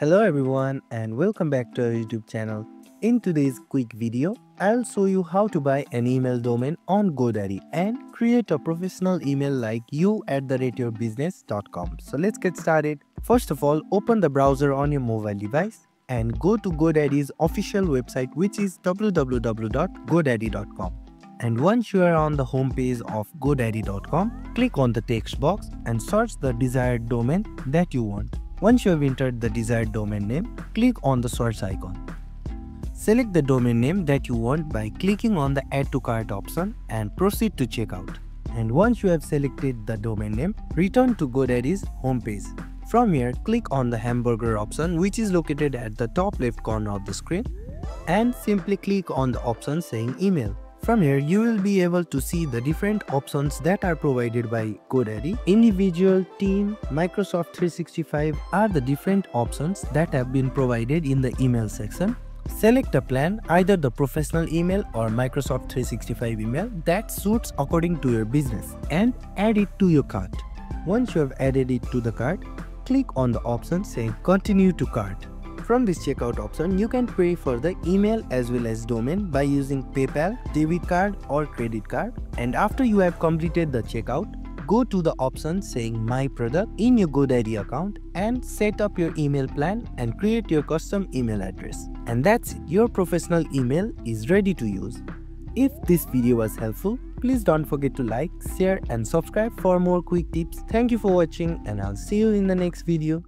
Hello everyone and welcome back to our YouTube channel. In today's quick video, I'll show you how to buy an email domain on GoDaddy and create a professional email like you at the. So let's get started. First of all, open the browser on your mobile device and go to GoDaddy's official website which is www.godaddy.com. And once you are on the homepage of godaddy.com, click on the text box and search the desired domain that you want. Once you have entered the desired domain name, click on the search icon. Select the domain name that you want by clicking on the add to cart option and proceed to checkout. And once you have selected the domain name, return to GoDaddy's homepage. From here, click on the hamburger option which is located at the top left corner of the screen and simply click on the option saying email. From here, you will be able to see the different options that are provided by GoDaddy. Individual, Team, Microsoft 365 are the different options that have been provided in the email section. Select a plan, either the professional email or Microsoft 365 email that suits according to your business and add it to your cart. Once you have added it to the cart, click on the option saying continue to cart. From this checkout option, you can pay for the email as well as domain by using PayPal, debit card or credit card. And after you have completed the checkout, go to the option saying My Product in your GoDaddy account and set up your email plan and create your custom email address. And that's it, your professional email is ready to use. If this video was helpful, please don't forget to like, share and subscribe for more quick tips. Thank you for watching and I'll see you in the next video.